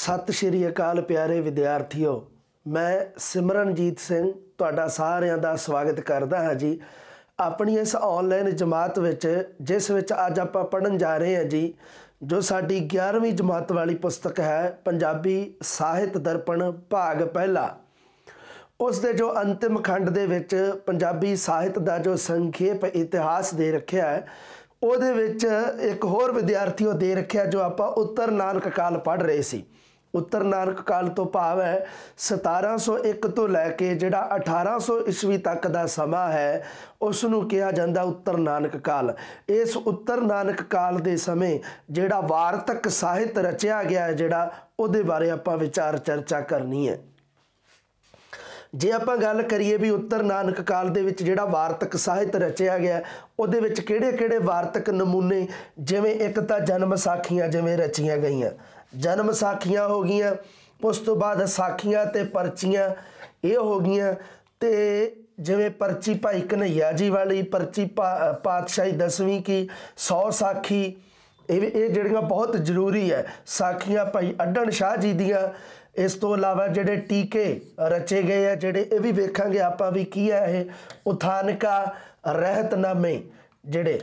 ਸਤਿ ਸ਼੍ਰੀ ਅਕਾਲ ਪਿਆਰੇ ਵਿਦਿਆਰਥੀਓ, ਮੈਂ ਸਿਮਰਨਜੀਤ ਸਿੰਘ ਤੁਹਾਡਾ ਸਾਰਿਆਂ ਦਾ ਸਵਾਗਤ ਕਰਦਾ ਹਾਂ ਜੀ। ਆਪਣੀ ਇਸ ਆਨਲਾਈਨ ਜਮਾਤ ਵਿੱਚ, ਜਿਸ ਵਿੱਚ ਅੱਜ ਆਪਾਂ ਪੜਨ ਜਾ ਰਹੇ ਹਾਂ ਜੀ, ਜੋ ਸਾਡੀ 11ਵੀਂ ਜਮਾਤ ਵਾਲੀ ਪੁਸਤਕ ਹੈ, ਪੰਜਾਬੀ ਸਾਹਿਤ ਦਰਪਣ ਭਾਗ ਪਹਿਲਾ। ਉਸ ਦੇ ਜੋ ਅੰਤਿਮ ਖੰਡ ਦੇ ਵਿੱਚ ਪੰਜਾਬੀ ਸਾਹਿਤ ਦਾ ਜੋ ਸੰਖੇਪ ਇਤਿਹਾਸ ਦੇ ਰੱਖਿਆ ਹੈ, ਉਹਦੇ ਵਿੱਚ ਇੱਕ ਹੋਰ ਵਿਦਿਆਰਥੀ ਉਹ ਦੇ ਰੱਖਿਆ ਜੋ ਆਪਾਂ ਉੱਤਰ ਨਾਨਕ ਕਾਲ ਪੜ੍ਹ ਰਹੇ ਸੀ। ਉੱਤਰ ਨਾਨਕ ਕਾਲ ਤੋਂ ਭਾਵ ਹੈ 1701 ਤੋਂ ਲੈ ਕੇ ਜਿਹੜਾ 1800 ਈਸਵੀ ਤੱਕ ਦਾ ਸਮਾਂ ਹੈ ਉਸ ਨੂੰ ਕਿਹਾ ਜਾਂਦਾ ਉੱਤਰ ਨਾਨਕ ਕਾਲ। ਇਸ ਉੱਤਰ ਨਾਨਕ ਕਾਲ ਦੇ ਸਮੇਂ ਜਿਹੜਾ ਵਾਰਤਕ ਸਾਹਿਤ ਰਚਿਆ ਗਿਆ ਹੈ, ਜਿਹੜਾ ਉਹਦੇ ਬਾਰੇ ਆਪਾਂ ਵਿਚਾਰ ਚਰਚਾ ਕਰਨੀ ਹੈ। ਜੇ ਆਪਾਂ ਗੱਲ ਕਰੀਏ ਵੀ ਉੱਤਰ ਨਾਨਕ ਕਾਲ ਦੇ ਵਿੱਚ ਜਿਹੜਾ ਵਾਰਤਕ ਸਾਹਿਤ ਰਚਿਆ ਗਿਆ, ਉਹਦੇ ਵਿੱਚ ਕਿਹੜੇ-ਕਿਹੜੇ ਵਾਰਤਕ ਨਮੂਨੇ, ਜਿਵੇਂ ਇੱਕ ਤਾਂ ਜਨਮ ਸਾਖੀਆਂ ਜਿਵੇਂ ਰਚੀਆਂ ਗਈਆਂ ਜਨਮ ਸਾਖੀਆਂ ਹੋ ਗਈਆਂ, ਉਸ ਤੋਂ ਬਾਅਦ ਸਾਖੀਆਂ ਤੇ ਪਰਚੀਆਂ ਇਹ ਹੋ ਗਈਆਂ। ਤੇ ਜਿਵੇਂ ਪਰਚੀ ਭਾਈ ਕਨਈਆ ਜੀ ਵਾਲੀ, ਪਰਚੀ ਪਾਤਸ਼ਾਹੀ ਦਸਵੀਂ ਕੀ 100 ਸਾਖੀ, ਇਹ ਇਹ ਜਿਹੜੀਆਂ ਬਹੁਤ ਜ਼ਰੂਰੀ ਹੈ, ਸਾਖੀਆਂ ਭਾਈ ਅੱਡਣ ਸ਼ਾਹ ਜੀ ਦੀਆਂ। ਇਸ ਤੋਂ ਇਲਾਵਾ ਜਿਹੜੇ ਟੀਕੇ ਰਚੇ ਗਏ ਆ, ਜਿਹੜੇ ਇਹ ਵੀ ਵੇਖਾਂਗੇ ਆਪਾਂ ਵੀ ਕੀ ਹੈ ਇਹ, ਉਥਾਨਕਾ ਰਹਿਤਨਾਮੇ, ਜਿਹੜੇ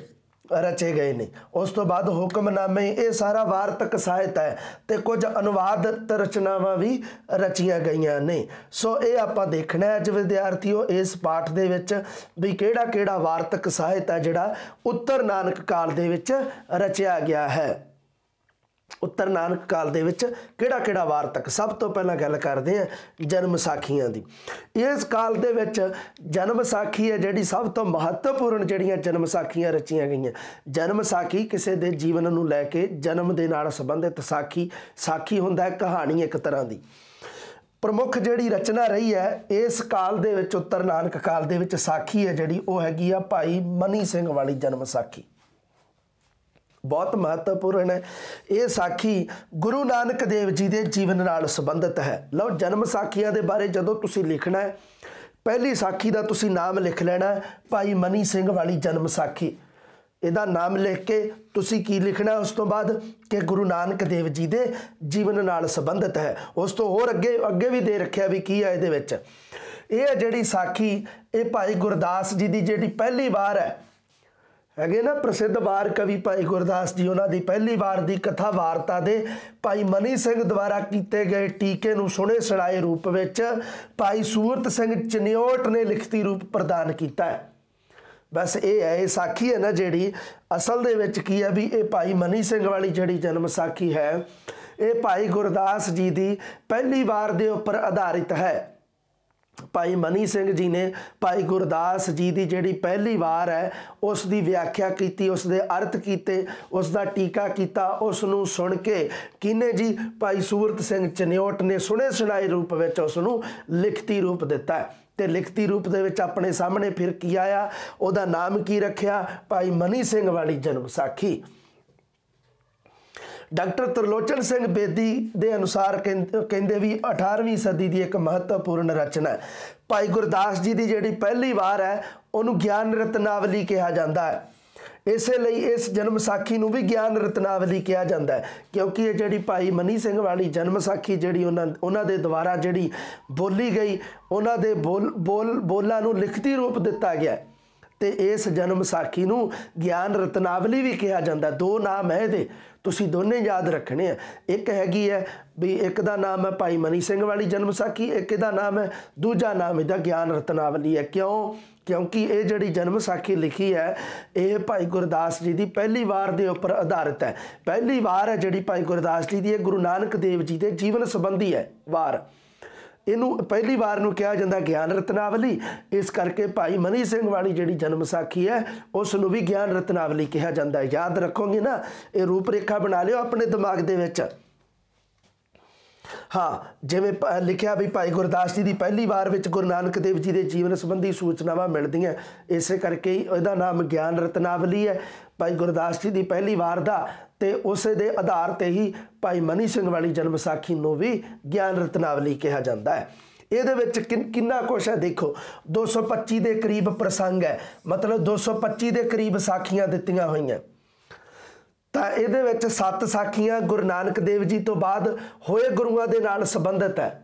ਰਚੇ ਗਏ ਨੇ। ਉਸ ਤੋਂ ਬਾਅਦ ਹੁਕਮਨਾਮੇ, ਇਹ ਸਾਰਾ ਵਾਰਤਕ ਸਾਹਿਤ ਹੈ ਤੇ ਕੁਝ ਅਨੁਵਾਦਿਤ ਰਚਨਾਵਾਂ ਵੀ ਰਚੀਆਂ ਗਈਆਂ ਨੇ। ਸੋ ਇਹ ਆਪਾਂ ਦੇਖਣਾ ਹੈ ਅੱਜ ਵਿਦਿਆਰਥੀਓ, ਇਸ ਪਾਠ ਦੇ ਵਿੱਚ ਵੀ ਕਿਹੜਾ ਕਿਹੜਾ ਵਾਰਤਕ ਸਾਹਿਤ ਹੈ ਜਿਹੜਾ ਉੱਤਰ ਨਾਨਕ ਕਾਲ ਦੇ ਵਿੱਚ ਰਚਿਆ ਗਿਆ ਹੈ। ਉੱਤਰ ਨਾਨਕ ਕਾਲ ਦੇ ਵਿੱਚ ਕਿਹੜਾ ਕਿਹੜਾ ਵਾਰਤਕ ਸਭ ਤੋਂ ਪਹਿਲਾਂ ਗੱਲ ਕਰਦੇ ਆ ਜਨਮ ਸਾਖੀਆਂ ਦੀ। ਇਸ ਕਾਲ ਦੇ ਵਿੱਚ ਜਨਮ ਸਾਖੀ ਹੈ ਜਿਹੜੀ ਸਭ ਤੋਂ ਮਹੱਤਵਪੂਰਨ ਜਿਹੜੀਆਂ ਜਨਮ ਸਾਖੀਆਂ ਰਚੀਆਂ ਗਈਆਂ। ਜਨਮ ਸਾਖੀ ਕਿਸੇ ਦੇ ਜੀਵਨ ਨੂੰ ਲੈ ਕੇ ਜਨਮ ਦੇ ਨਾਲ ਸੰਬੰਧਿਤ ਸਾਖੀ ਸਾਖੀ ਹੁੰਦਾ ਹੈ ਕਹਾਣੀ ਇੱਕ ਤਰ੍ਹਾਂ ਦੀ। ਪ੍ਰਮੁੱਖ ਜਿਹੜੀ ਰਚਨਾ ਰਹੀ ਹੈ, ਇਸ ਕਾਲ ਦੇ ਵਿੱਚ, ਉੱਤਰ ਨਾਨਕ ਕਾਲ ਦੇ ਵਿੱਚ ਸਾਖੀ ਹੈ ਜਿਹੜੀ, ਉਹ ਹੈਗੀ ਆ ਭਾਈ ਮਨੀ ਸਿੰਘ ਵਾਲੀ ਜਨਮ ਸਾਖੀ। ਬਹੁਤ ਮਹੱਤਵਪੂਰਨ ਹੈ। ਇਹ ਸਾਖੀ ਗੁਰੂ ਨਾਨਕ ਦੇਵ ਜੀ ਦੇ ਜੀਵਨ ਨਾਲ ਸੰਬੰਧਿਤ ਹੈ। ਲਓ, ਜਨਮ ਸਾਖੀਆਂ ਦੇ ਬਾਰੇ ਜਦੋਂ ਤੁਸੀਂ ਲਿਖਣਾ ਹੈ, ਪਹਿਲੀ ਸਾਖੀ ਦਾ ਤੁਸੀਂ ਨਾਮ ਲਿਖ ਲੈਣਾ ਭਾਈ ਮਨੀ ਸਿੰਘ ਵਾਲੀ ਜਨਮ ਸਾਖੀ। ਇਹਦਾ ਨਾਮ ਲਿਖ ਕੇ ਤੁਸੀਂ ਕੀ ਲਿਖਣਾ ਉਸ ਤੋਂ ਬਾਅਦ? ਕਿ ਗੁਰੂ ਨਾਨਕ ਦੇਵ ਜੀ ਦੇ ਜੀਵਨ ਨਾਲ ਸੰਬੰਧਿਤ ਹੈ। ਉਸ ਤੋਂ ਹੋਰ ਅੱਗੇ ਅੱਗੇ ਵੀ ਦੇ ਰੱਖਿਆ ਵੀ ਕੀ ਹੈ ਇਹਦੇ ਵਿੱਚ। ਇਹ ਜਿਹੜੀ ਸਾਖੀ, ਇਹ ਭਾਈ ਗੁਰਦਾਸ ਜੀ ਦੀ ਜਿਹੜੀ ਪਹਿਲੀ ਵਾਰ ਹੈ। ਹੈਗੇ ਨਾ ਪ੍ਰਸਿੱਧ ਵਾਰ ਕਵੀ ਭਾਈ ਗੁਰਦਾਸ ਜੀ, ਉਹਨਾਂ ਦੀ ਪਹਿਲੀ ਵਾਰ ਦੀ ਕਥਾ ਵਾਰਤਾ ਦੇ ਭਾਈ ਮਨੀ ਸਿੰਘ ਦੁਆਰਾ ਕੀਤੇ ਗਏ ਟੀਕੇ ਨੂੰ ਸੁਣੇ ਸੁਣਾਏ ਰੂਪ ਵਿੱਚ ਭਾਈ ਸੂਰਤ ਸਿੰਘ ਚਨਿਓਟ ਨੇ ਲਿਖਤੀ ਰੂਪ ਪ੍ਰਦਾਨ ਕੀਤਾ ਹੈ। ਬਸ ਇਹ ਹੈ, ਇਹ ਸਾਖੀ ਹੈ ਨਾ ਜਿਹੜੀ ਅਸਲ ਦੇ ਵਿੱਚ ਕੀ ਹੈ ਵੀ ਇਹ ਭਾਈ ਮਨੀ ਸਿੰਘ ਵਾਲੀ ਜਿਹੜੀ ਜਨਮ ਸਾਖੀ ਹੈ, ਇਹ ਭਾਈ ਗੁਰਦਾਸ ਜੀ ਦੀ ਪਹਿਲੀ ਵਾਰ ਦੇ ਉੱਪਰ ਆਧਾਰਿਤ ਹੈ। ਭਾਈ ਮਨੀ ਸਿੰਘ ਜੀ ਨੇ ਭਾਈ ਗੁਰਦਾਸ ਜੀ ਦੀ ਜਿਹੜੀ ਪਹਿਲੀ ਵਾਰ ਹੈ, ਉਸ ਦੀ ਵਿਆਖਿਆ ਕੀਤੀ, ਉਸ ਦੇ ਅਰਥ ਕੀਤੇ, ਉਸ ਦਾ ਟੀਕਾ ਕੀਤਾ, ਉਸ ਨੂੰ ਸੁਣ ਕੇ ਕਿਨੇ ਜੀ ਭਾਈ ਸੂਰਤ ਸਿੰਘ ਚਨਿਓਟ ਨੇ ਸੁਣੇ ਸੁਣਾਏ ਰੂਪ ਵਿੱਚ ਉਸ ਨੂੰ ਲਿਖਤੀ ਰੂਪ ਦਿੱਤਾ ਤੇ ਲਿਖਤੀ ਰੂਪ ਦੇ ਵਿੱਚ ਆਪਣੇ ਸਾਹਮਣੇ ਫਿਰ ਕੀ ਆਇਆ? ਉਹਦਾ ਨਾਮ ਕੀ ਰੱਖਿਆ? ਭਾਈ ਮਨੀ ਸਿੰਘ ਵਾਲੀ ਜਨਮ ਸਾਖੀ। ਡਾਕਟਰ ਤਰਲੋਚਨ ਸਿੰਘ ਬੇਦੀ ਦੇ ਅਨੁਸਾਰ ਕਹਿੰਦੇ ਵੀ 18ਵੀਂ ਸਦੀ ਦੀ ਇੱਕ ਮਹੱਤਵਪੂਰਨ ਰਚਨਾ ਹੈ। ਭਾਈ ਗੁਰਦਾਸ ਜੀ ਦੀ ਜਿਹੜੀ ਪਹਿਲੀ ਵਾਰ ਹੈ, ਉਹਨੂੰ ਗਿਆਨ ਰਤਨਾਵਲੀ ਕਿਹਾ ਜਾਂਦਾ ਹੈ। ਇਸੇ ਲਈ ਇਸ ਜਨਮ ਸਾਖੀ ਨੂੰ ਵੀ ਗਿਆਨ ਰਤਨਾਵਲੀ ਕਿਹਾ ਜਾਂਦਾ ਹੈ, ਕਿਉਂਕਿ ਇਹ ਜਿਹੜੀ ਭਾਈ ਮਨੀ ਸਿੰਘ ਵਾਲੀ ਜਨਮ ਸਾਖੀ ਜਿਹੜੀ ਉਹਨਾਂ ਉਹਨਾਂ ਦੇ ਦੁਆਰਾ ਜਿਹੜੀ ਬੋਲੀ ਗਈ, ਉਹਨਾਂ ਦੇ ਬੋਲ ਬੋਲ, ਬੋਲਾਂ ਨੂੰ ਲਿਖਤੀ ਰੂਪ ਦਿੱਤਾ ਗਿਆ ਤੇ ਇਸ ਜਨਮ ਸਾਖੀ ਨੂੰ ਗਿਆਨ ਰਤਨਾਵਲੀ ਵੀ ਕਿਹਾ ਜਾਂਦਾ। ਦੋ ਨਾਮ ਹੈ ਇਹਦੇ। ਤੁਸੀਂ ਦੋਨੇ ਯਾਦ ਰੱਖਣੇ ਆ। ਇੱਕ ਹੈਗੀ ਹੈ ਵੀ ਇੱਕ ਦਾ ਨਾਮ ਹੈ ਭਾਈ ਮਨੀ ਸਿੰਘ ਵਾਲੀ ਜਨਮ ਸਾਖੀ, ਇੱਕ ਇਹਦਾ ਨਾਮ ਹੈ ਦੂਜਾ ਨਾਮ ਇਹਦਾ ਗਿਆਨ ਰਤਨਾਵਲੀ ਹੈ। ਕਿਉਂ? ਕਿਉਂਕਿ ਇਹ ਜਿਹੜੀ ਜਨਮ ਸਾਖੀ ਲਿਖੀ ਹੈ, ਇਹ ਭਾਈ ਗੁਰਦਾਸ ਜੀ ਦੀ ਪਹਿਲੀ ਵਾਰ ਦੇ ਉੱਪਰ ਆਧਾਰਿਤ ਹੈ। ਪਹਿਲੀ ਵਾਰ ਹੈ ਜਿਹੜੀ ਭਾਈ ਗੁਰਦਾਸ ਜੀ ਦੀ, ਇਹ ਗੁਰੂ ਨਾਨਕ ਦੇਵ ਜੀ ਦੇ ਜੀਵਨ ਸੰਬੰਧੀ ਹੈ ਵਾਰ। ਇਹਨੂੰ ਪਹਿਲੀ ਵਾਰ ਨੂੰ ਕਿਹਾ ਜਾਂਦਾ ਗਿਆਨ ਰਤਨਾਵਲੀ। ਇਸ ਕਰਕੇ ਭਾਈ ਮਨੀ ਸਿੰਘ ਵਾਲੀ ਜਿਹੜੀ ਜਨਮ ਸਾਖੀ ਹੈ ਉਸ ਨੂੰ ਵੀ ਗਿਆਨ ਰਤਨਾਵਲੀ ਕਿਹਾ ਜਾਂਦਾ ਯਾਦ ਰੱਖੋਗੇ ਨਾ, ਇਹ ਰੂਪ ਰੇਖਾ ਬਣਾ ਲਿਓ ਆਪਣੇ ਦਿਮਾਗ ਦੇ ਵਿੱਚ। ਹਾਂ, ਜਿਵੇਂ ਲਿਖਿਆ ਵੀ ਭਾਈ ਗੁਰਦਾਸ ਜੀ ਦੀ ਪਹਿਲੀ ਵਾਰ ਵਿੱਚ ਗੁਰੂ ਨਾਨਕ ਦੇਵ ਜੀ ਦੇ ਜੀਵਨ ਸੰਬੰਧੀ ਸੂਚਨਾਵਾਂ ਮਿਲਦੀਆਂ। ਇਸੇ ਕਰਕੇ ਹੀ ਇਹਦਾ ਨਾਮ ਗਿਆਨ ਰਤਨਾਵਲੀ ਹੈ। ਭਾਈ ਗੁਰਦਾਸ ਜੀ ਦੀ ਪਹਿਲੀ ਵਾਰ ਦਾ ਤੇ ਉਸੇ ਦੇ ਆਧਾਰ ਤੇ ਹੀ ਭਾਈ ਮਨੀ ਸਿੰਘ ਵਾਲੀ ਜਨਮ ਸਾਖੀ ਨੂੰ ਵੀ ਗਿਆਨ ਰਤਨਾਵਲੀ ਕਿਹਾ ਜਾਂਦਾ ਹੈ। ਇਹਦੇ ਵਿੱਚ ਕਿੰਨਾ ਕੁਛ ਹੈ ਦੇਖੋ। 225 ਦੇ ਕਰੀਬ ਪ੍ਰਸੰਗ ਹੈ। ਮਤਲਬ 225 ਦੇ ਕਰੀਬ ਸਾਖੀਆਂ ਦਿੱਤੀਆਂ ਹੋਈਆਂ। ਤਾਂ ਇਹਦੇ ਵਿੱਚ ਸੱਤ ਸਾਖੀਆਂ ਗੁਰੂ ਨਾਨਕ ਦੇਵ ਜੀ ਤੋਂ ਬਾਅਦ ਹੋਏ ਗੁਰੂਆਂ ਦੇ ਨਾਲ ਸੰਬੰਧਿਤ ਹੈ।